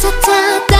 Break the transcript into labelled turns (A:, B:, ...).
A: ta ta ta